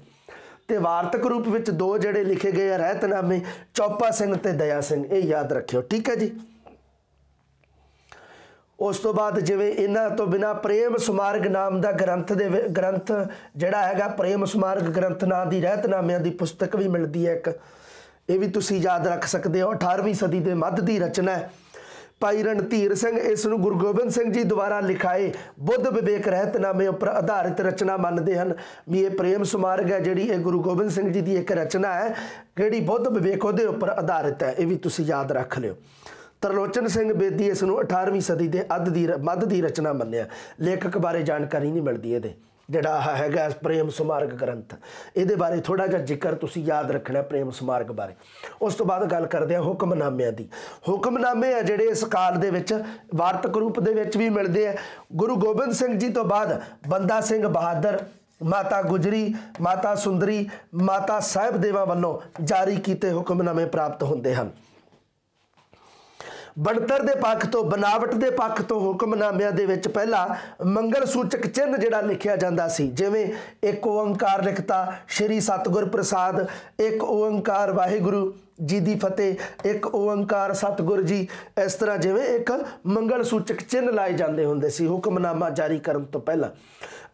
ਤੇ ਵਾਰਤਕ ਰੂਪ ਵਿੱਚ ਦੋ ਜਿਹੜੇ ਲਿਖੇ ਗਏ ਆ, ਰਹਿਤਨਾਮੇ, ਚੌਪਾ ਸਿੰਘ ਤੇ ਦਇਆ ਸਿੰਘ, ਇਹ ਯਾਦ ਰੱਖਿਓ, ਠੀਕ ਹੈ ਜੀ? ਉਸ ਤੋਂ ਬਾਅਦ ਜਿਵੇਂ ਇਹਨਾਂ ਤੋਂ ਬਿਨਾ ਪ੍ਰੇਮ ਸਮਾਰਗ ਨਾਮ ਦਾ ਗ੍ਰੰਥ ਦੇ ਵਿ- ਗ੍ਰੰਥ ਜਿਹੜਾ ਹੈਗਾ, ਪ੍ਰੇਮ ਸਮਾਰਗ ਗ੍ਰੰਥ ਨਾਂ ਦੀ ਰਹਿਤਨਾਮਿਆਂ ਦੀ ਪੁਸਤਕ ਵੀ ਮਿਲਦੀ ਹੈ ਇੱਕ। ਇਹ ਵੀ ਤੁਸੀਂ ਯਾਦ ਰੱਖ ਸਕਦੇ ਹੋ 18ਵੀਂ ਸਦੀ ਦੇ ਮੱਧ ਦੀ ਰਚਨਾ ਹੈ। ਭਾਈ ਰਣਧੀਰ ਸਿੰਘ ਇਸ ਨੂੰ ਗੁਰੂ ਗੋਬਿੰਦ ਸਿੰਘ ਜੀ ਦੁਆਰਾ ਲਿਖਾਏ ਬੁੱਧ ਵਿਵੇਕ ਰਹਿਤਨਾਮੇ ਉੱਪਰ ਆਧਾਰਿਤ ਰਚਨਾ ਮੰਨਦੇ ਹਨ। ਵੀ ਇਹ ਪ੍ਰੇਮ ਸਮਾਰਗ ਹੈ ਜਿਹੜੀ ਇਹ ਗੁਰੂ ਗੋਬਿੰਦ ਸਿੰਘ ਜੀ ਦੀ ਇੱਕ ਰਚਨਾ ਹੈ, ਜਿਹੜੀ ਬੁੱਧ ਵਿਵੇਕ ਉਹਦੇ ਉੱਪਰ ਆਧਾਰਿਤ ਹੈ। ਇਹ ਵੀ ਤੁਸੀਂ ਯਾਦ ਰੱਖ ਲਿਓ। ਤਰਲੋਚਨ ਸਿੰਘ ਬੇਦੀ ਇਸ ਨੂੰ 18ਵੀਂ ਸਦੀ ਦੇ ਅੱਧ ਦੀ ਰ- ਮੱਧ ਦੀ ਰਚਨਾ ਮੰਨਿਆ। ਲੇਖਕ ਬਾਰੇ ਜਾਣਕਾਰੀ ਨਹੀਂ ਮਿਲਦੀ ਇਹਦੇ। ਜਿਹੜਾ ਆਹ ਹੈਗਾ ਪ੍ਰੇਮ ਸਮਾਰਗ ਗ੍ਰੰਥ। ਇਹਦੇ ਬਾਰੇ ਥੋੜਾ ਜਿਹਾ ਜ਼ਿਕਰ ਤੁਸੀਂ ਯਾਦ ਰੱਖਣਾ ਪ੍ਰੇਮ ਸਮਾਰਗ ਬਾਰੇ। ਉਸ ਤੋਂ ਬਾਅਦ ਗੱਲ ਕਰਦੇ ਹਾਂ ਹੁਕਮਨਾਮਿਆਂ ਦੀ। ਹੁਕਮਨਾਮੇ ਆ ਜਿਹੜੇ ਇਸ ਕਾਲ ਦੇ ਵਿੱਚ ਵਾਰਤਕ ਰੂਪ ਦੇ ਵਿੱਚ ਵੀ ਮਿਲਦੇ ਆ। ਗੁਰੂ ਗੋਬਿੰਦ ਸਿੰਘ ਜੀ ਤੋਂ ਬਾਅਦ ਬੰਦਾ ਸਿੰਘ ਬਹਾਦਰ, ਮਾਤਾ ਗੁਜਰੀ, ਮਾਤਾ ਸੁੰਦਰੀ, ਮਾਤਾ ਸਾਹਿਬ ਦੇਵਾ ਵੱਲੋਂ ਜਾਰੀ ਕੀਤੇ ਹੁਕਮਨਾਮੇ ਪ੍ਰਾਪਤ ਹੁੰਦੇ ਹਨ। ਬਣਤਰ ਦੇ ਪੱਖ ਤੋਂ, ਬਨਾਵਟ ਦੇ ਪੱਖ ਤੋਂ ਹੁਕਮਨਾਮਿਆਂ ਦੇ ਵਿੱਚ ਪਹਿਲਾਂ ਮੰਗਲ ਸੂਚਕ ਚਿੰਨ੍ਹ ਜਿਹੜਾ ਲਿਖਿਆ ਜਾਂਦਾ ਸੀ, ਜਿਵੇਂ ਇੱਕ ਓੰਕਾਰ ਲਿਖਤਾ, ਸ਼੍ਰੀ ਸਤਗੁਰ ਪ੍ਰਸਾਦ, ਇੱਕ ਓੰਕਾਰ ਵਾਹਿਗੁਰੂ ਜੀ ਦੀ ਫਤਿਹ, ਇੱਕ ਓੰਕਾਰ ਸਤਗੁਰ ਜੀ, ਇਸ ਤਰ੍ਹਾਂ ਜਿਵੇਂ ਇੱਕ ਮੰਗਲ ਸੂਚਕ ਚਿੰਨ੍ਹ ਲਾਏ ਜਾਂਦੇ ਹੁੰਦੇ ਸੀ, ਹੁਕਮਨਾਮਾ ਜਾਰੀ ਕਰਨ ਤੋਂ ਪਹਿਲਾਂ।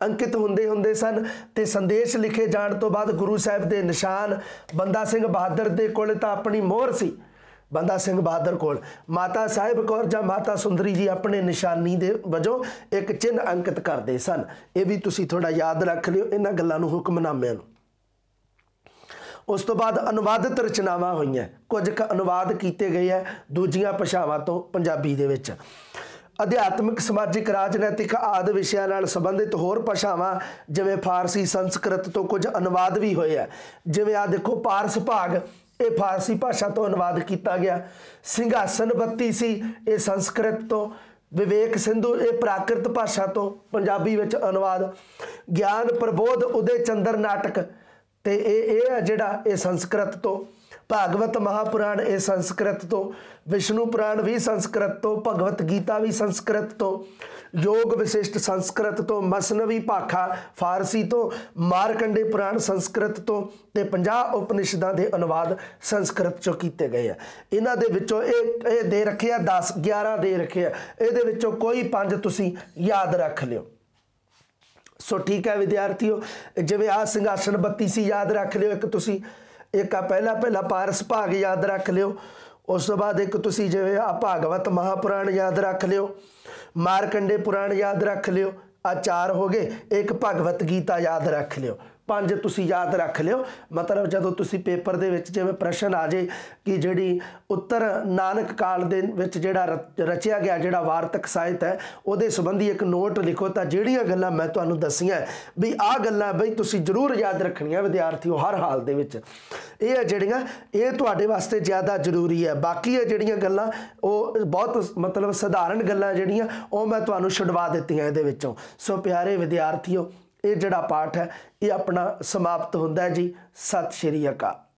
ਅੰਕਿਤ ਹੁੰਦੇ ਹੁੰਦੇ ਸਨ ਤੇ ਸੰਦੇਸ਼ ਲਿਖੇ ਜਾਣ ਤੋਂ ਬਾਅਦ ਗੁਰੂ ਸਾਹਿਬ ਦੇ ਨਿਸ਼ਾਨ, ਬੰਦਾ ਸਿੰਘ ਬਹਾਦਰ ਦੇ ਕੋਲ ਤਾਂ ਆਪਣੀ ਮੋਹਰ ਸੀ। ਬੰਦਾ ਸਿੰਘ ਬਹਾਦਰ ਕੋਲ। ਮਾਤਾ ਸਾਹਿਬ ਕੌਰ ਜਾਂ ਮਾਤਾ ਸੁੰਦਰੀ ਜੀ ਆਪਣੇ ਨਿਸ਼ਾਨੀ ਦੇ ਵਜੋਂ ਇੱਕ ਚਿੰਨ੍ਹ ਅੰਕਿਤ ਕਰਦੇ ਸਨ। ਇਹ ਵੀ ਤੁਸੀਂ ਥੋੜਾ ਯਾਦ ਰੱਖ ਲਿਓ ਇਹਨਾਂ ਗੱਲਾਂ ਨੂੰ ਹੁਕਮਨਾਮਿਆਂ ਨੂੰ। ਉਸ ਤੋਂ ਬਾਅਦ ਅਨੁਵਾਦਿਤ ਰਚਨਾਵਾਂ ਹੋਈਆਂ। ਕੁਝ ਕੁ ਅਨੁਵਾਦ ਕੀਤੇ ਗਏ ਆ ਦੂਜੀਆਂ ਭਾਸ਼ਾਵਾਂ ਤੋਂ ਪੰਜਾਬੀ ਦੇ ਵਿੱਚ। ਅਧਿਆਤਮਿਕ, ਸਮਾਜਿਕ, ਰਾਜਨੀਤਿਕ ਆਦਿ ਵਿਸ਼ਿਆਂ ਨਾਲ ਸੰਬੰਧਿਤ ਹੋਰ ਭਾਸ਼ਾਵਾਂ, ਜਿਵੇਂ ਫਾਰਸੀ, ਸੰਸਕ੍ਰਿਤ ਤੋਂ ਕੁਝ ਅਨੁਵਾਦ ਵੀ ਹੋਏ ਆ। ਜਿਵੇਂ ਆ ਦੇਖੋ, ਪਾਰਸ ਭਾਗ। ਇਹ ਫਾਰਸੀ ਭਾਸ਼ਾ ਤੋਂ ਅਨੁਵਾਦ ਕੀਤਾ ਗਿਆ। ਸਿੰਘਾਸਨ ਬੱਤੀ ਸੀ ਇਹ ਸੰਸਕ੍ਰਿਤ ਤੋਂ। ਵਿਵੇਕ ਸਿੰਧੂ ਇਹ ਪ੍ਰਾਕ੍ਰਿਤ ਭਾਸ਼ਾ ਤੋਂ ਪੰਜਾਬੀ ਵਿੱਚ ਅਨੁਵਾਦ। ਗਿਆਨ ਪ੍ਰਬੋਧ ਉਦੇ ਚੰਦਰ ਨਾਟਕ ਤੇ ਇਹ ਇਹ ਹੈ ਜਿਹੜਾ ਇਹ ਸੰਸਕ੍ਰਿਤ ਤੋਂ। ਭਾਗਵਤ ਮਹਾਪੁਰਾਣ ਇਹ ਸੰਸਕ੍ਰਿਤ ਤੋਂ, ਵਿਸ਼ਨੂੰ ਪੁਰਾਣ ਵੀ ਸੰਸਕ੍ਰਿਤ ਤੋਂ, ਭਗਵਤ ਗੀਤਾ ਵੀ ਸੰਸਕ੍ਰਿਤ ਤੋਂ, ਯੋਗ ਵਿਸ਼ਿਸ਼ਟ ਸੰਸਕ੍ਰਿਤ ਤੋਂ ਮਸਨਵੀ ਭਾਖਾ ਫਾਰਸੀ ਤੋਂ, ਮਾਰਕੰਡੇ ਪੁਰਾਣ ਸੰਸਕ੍ਰਿਤ ਤੋਂ ਤੇ 50 ਉਪਨਿਸ਼ਦਾਂ ਦੇ ਅਨੁਵਾਦ ਸੰਸਕ੍ਰਿਤ ਚੋਂ ਕੀਤੇ ਗਏ ਆ। ਇਹਨਾਂ ਦੇ ਵਿੱਚੋਂ ਇਹ ਇਹ ਦੇ ਰੱਖੇ ਆ 10 11 ਦੇ ਰੱਖੇ ਆ। ਇਹਦੇ ਵਿੱਚੋਂ ਕੋਈ ਪੰਜ ਤੁਸੀਂ ਯਾਦ ਰੱਖ ਲਿਓ। ਸੋ ਠੀਕ ਹੈ ਵਿਦਿਆਰਥੀਓ, ਜਿਵੇਂ ਆ ਸਿੰਘਾਸਨ ਬੱਤੀ ਸੀ, ਯਾਦ ਰੱਖ ਲਿਓ ਇੱਕ ਤੁਸੀਂ। ਇੱਕ ਆ ਪਹਿਲਾ ਪਹਿਲਾ ਪਾਰਸ ਭਾਗ ਯਾਦ ਰੱਖ ਲਿਓ। ਉਸ ਤੋਂ ਬਾਅਦ ਇੱਕ ਤੁਸੀਂ ਜਿਵੇਂ ਆ ਭਾਗਵਤ ਮਹਾਪੁਰਾਣ ਯਾਦ ਰੱਖ ਲਿਓ। ਮਾਰਕੰਡੇ ਪੁਰਾਣ ਯਾਦ ਰੱਖ ਲਿਓ। ਆ ਚਾਰ ਹੋ ਗਏ। ਇੱਕ ਭਗਵਤ ਗੀਤਾ ਯਾਦ ਰੱਖ ਲਿਓ। ਪੰਜ ਤੁਸੀਂ ਯਾਦ ਰੱਖ ਲਿਓ। ਮਤਲਬ ਜਦੋਂ ਤੁਸੀਂ ਪੇਪਰ ਦੇ ਵਿੱਚ ਜਿਵੇਂ ਪ੍ਰਸ਼ਨ ਆ ਜੇ ਕਿ ਜਿਹੜੀ ਉੱਤਰ ਨਾਨਕ ਕਾਲ ਦੇ ਵਿੱਚ ਜਿਹੜਾ ਰ- ਰਚਿਆ ਗਿਆ ਜਿਹੜਾ ਵਾਰਤਕ ਸਾਹਿਤ ਹੈ, ਉਹਦੇ ਸੰਬੰਧੀ ਇੱਕ ਨੋਟ ਲਿਖੋ ਤਾਂ ਜਿਹੜੀਆਂ ਗੱਲਾਂ ਮੈਂ ਤੁਹਾਨੂੰ ਦੱਸੀਆਂ ਵੀ ਆਹ ਗੱਲਾਂ ਬਈ ਤੁਸੀਂ ਜ਼ਰੂਰ ਯਾਦ ਰੱਖਣੀਆਂ ਵਿਦਿਆਰਥੀਓ ਹਰ ਹਾਲ ਦੇ ਵਿੱਚ। ਇਹ ਹੈ ਜਿਹੜੀਆਂ, ਇਹ ਤੁਹਾਡੇ ਵਾਸਤੇ ਜ਼ਿਆਦਾ ਜ਼ਰੂਰੀ ਹੈ। ਬਾਕੀ ਇਹ ਜਿਹੜੀਆਂ ਗੱਲਾਂ, ਉਹ ਬਹੁਤ ਮਤਲਬ ਸਧਾਰਨ ਗੱਲਾਂ ਜਿਹੜੀਆਂ, ਉਹ ਮੈਂ ਤੁਹਾਨੂੰ ਛੁਡਵਾ ਦਿੱਤੀਆਂ ਇਹਦੇ ਵਿੱਚੋਂ। ਸੋ ਪਿਆਰੇ ਵਿਦਿਆਰਥੀਓ ਇਹ ਜਿਹੜਾ ਪਾਠ ਹੈ ਇਹ ਆਪਣਾ ਸਮਾਪਤ ਹੁੰਦਾ ਜੀ। ਸਤਿ ਸ਼੍ਰੀ ਅਕਾਲ।